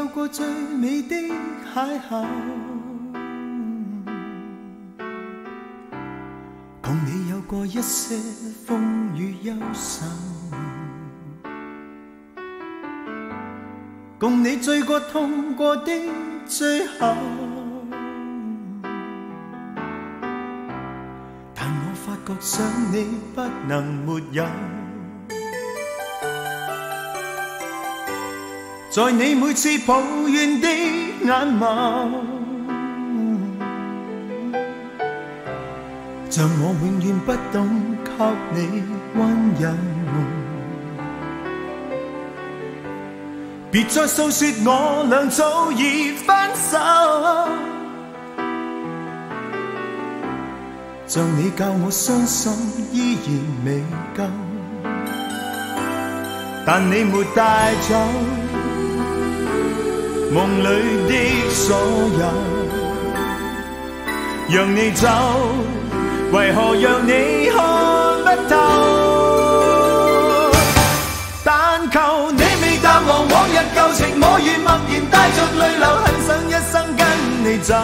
有过最美的邂逅，共你有过一些风雨忧愁，共你醉过痛过的最后。但我发觉想你不能没有。在你每次抱怨的眼眸，像我永远不懂给你温柔。别再诉说我俩早已分手，像你教我伤心依然未够，但你没带走。梦里的所有，让你走，为何让你看不透？但求你未淡忘往日旧情，我愿默然带着泪流，很想一生跟你走。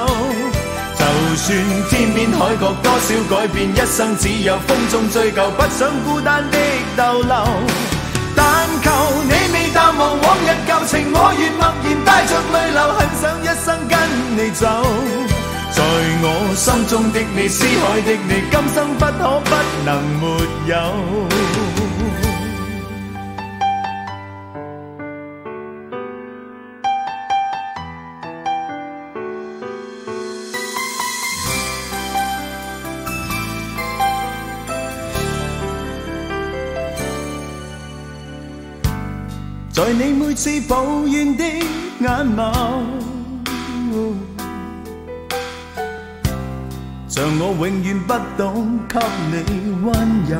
就算天边海角多少改变，一生只有风中追究，不想孤单的逗留。情，我愿默然带着泪流，很想一生跟你走。在我心中的你，思海的你，今生不可不能没有。在你每次抱怨的眼眸，像我永远不懂给你温柔。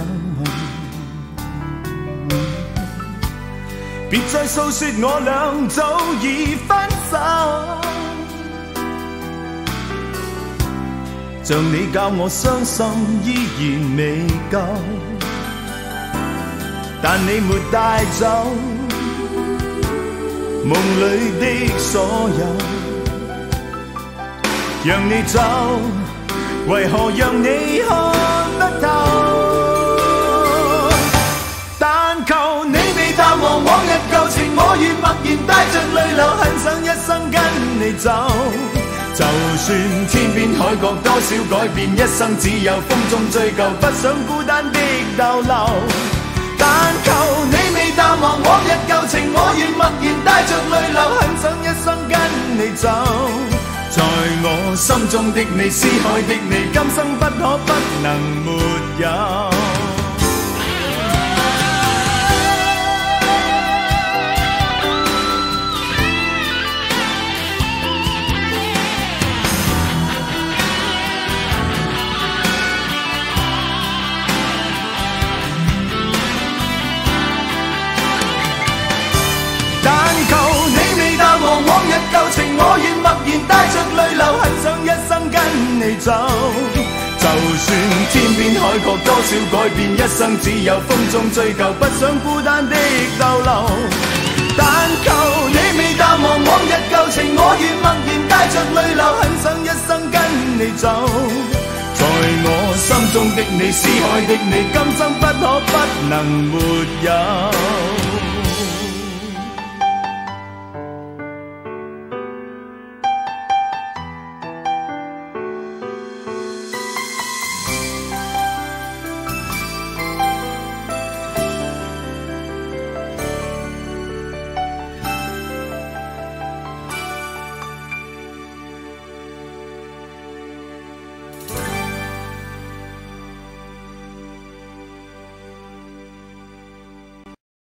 别再诉说我俩早已分手，像你教我伤心依然未够，但你没带走。梦里的所有，让你走，为何让你看不透？但求你未淡忘往日旧情，我愿默然带着泪流，很想一生跟你走。就算天边海角多少改变，一生只有风中追究，不想孤单的逗留。但求你未淡忘往日旧情，我愿默然带着泪流，很想一生跟你走。在我心中的你，思海的你，今生不可不能没有。走。就算天边海角多少改变，一生只有风中追究，不想孤单的逗留。但求你未淡忘往日旧情，我愿默然带着泪流，很想一生跟你走。在我心中的你，思海的你，今生不可不能没有。